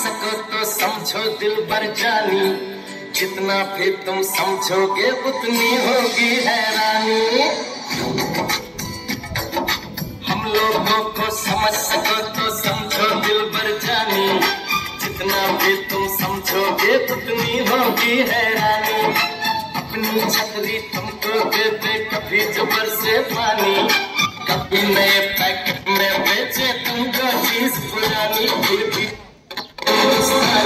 सको तो समझो दिल भर जानी जितना भी तुम समझोगे, उतनी होगी हैरानी। हम लोगों को समझ सको तो समझो दिल भर जानी जितना भी तुम समझोगे, उतनी होगी हैरानी। अपनी छतरी तुमको दे दे कभी जबर से पानी।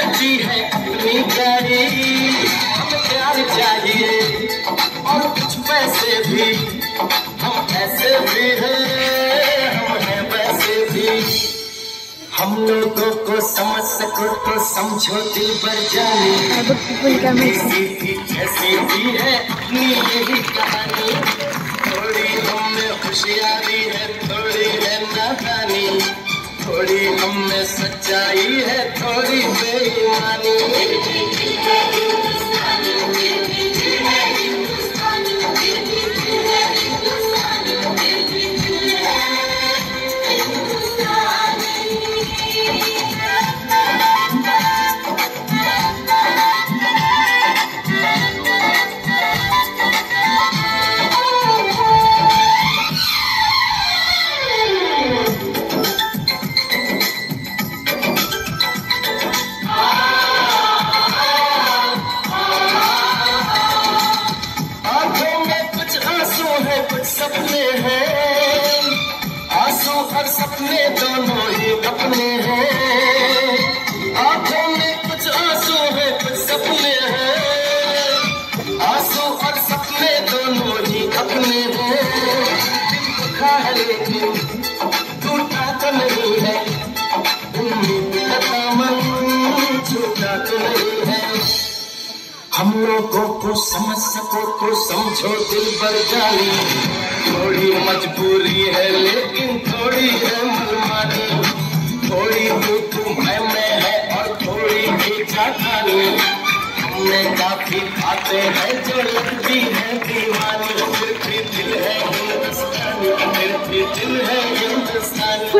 चलती है अपनी गाड़ी हम प्यार चाहिए और कुछ पैसे भी। हम ऐसे भी हैं, हम हैं वैसे भी। हम लोगों को समझ सको तो समझो दिल भर जाने। जैसी भी है अपनी यही कहानी। थोड़ी हम होशियारी सच्चाई है थोड़ी बेईमानी। और सपने दोनों ही अपने हैं। आँखों में कुछ आँसू है, कुछ सपने हैं। आँसू और सपने दोनों ही अपने हैं। दुखा है लेकिन हम लोगों को समझ सको तो समझो दिल भर जानी थोड़ी मजबूरी है, लेकिन थोड़ी है मनमानी। थोड़ी तू तू मैं मैं है और थोड़ी ही चाटानी हमने काफ़ी बातें हैं जो लगती है दीवानी। फिर भी दिल है हिंदुस्तानी, फिर भी दिल है हिंदुस्तानी।